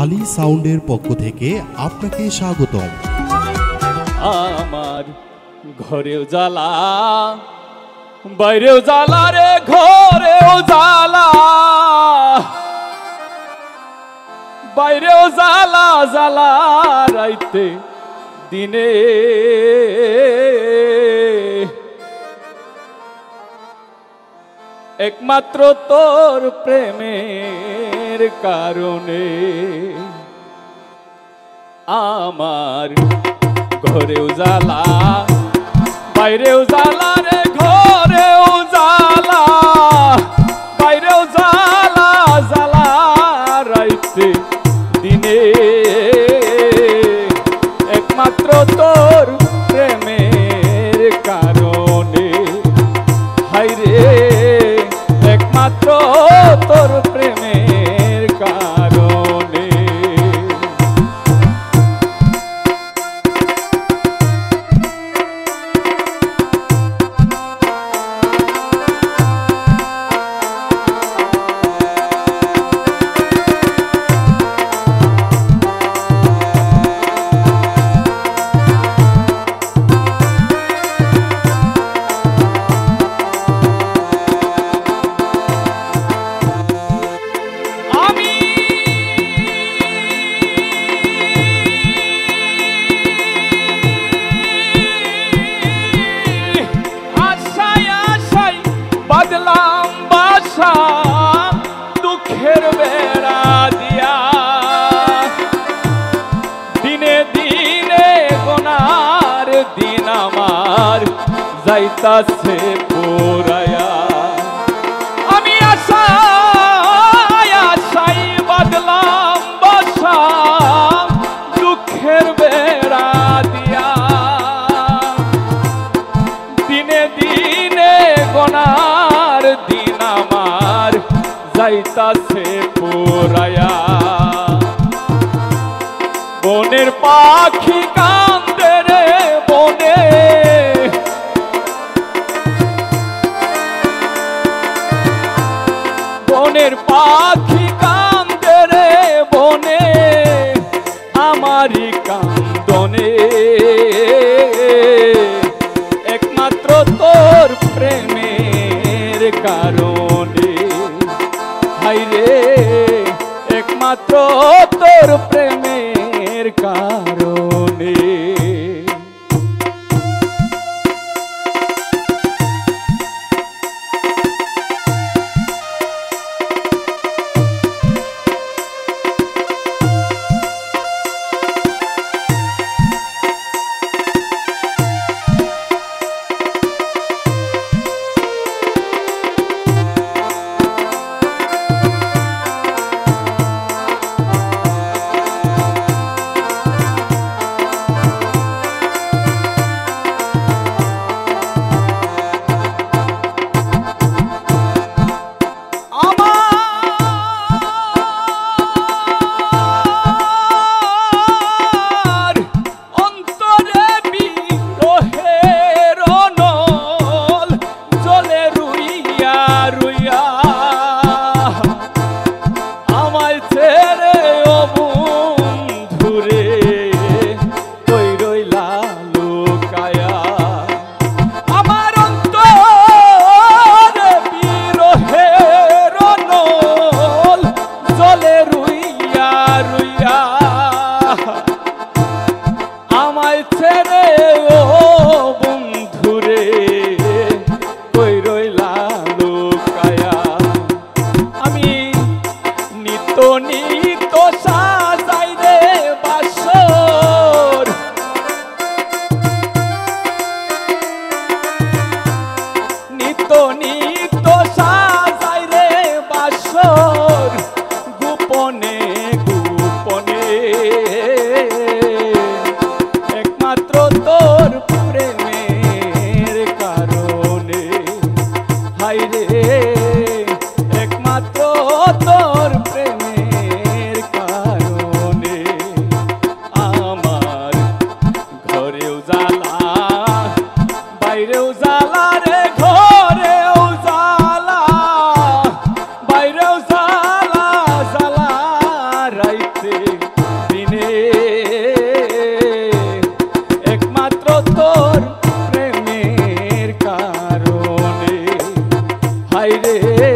আলী সাউন্ডের পক্ষ থেকে আপনাকে স্বাগতম। আমার ঘরেও জ্বালা, বাইরেও জ্বালা রে, ঘরেও জ্বালা। বাইরেও জ্বালা জ্বালা রাইতে দিনে। একমাত্র তোর প্রেমের কারণে আমার ঘরেও জ্বালা বাইরেও জ্বালা রে। দুঃখের বেড়া দিয়া। দিনে দিনে আমার যাইতাছে পোরায়া। আমি আশায় আশাই বাদলাম বসা দুঃখের বেড়া দিয়া। দিনে দিনে গনার দিন আমার যাইতাছে বনের পাখি কান্দে রে বনে, আমারই কান্দনে। একমাত্র তোর প্রেমের কারণে। হাইরে একমাত্র তোর প্রেমের কারণে। কই রইলা প্রেমের কারণে হাইরে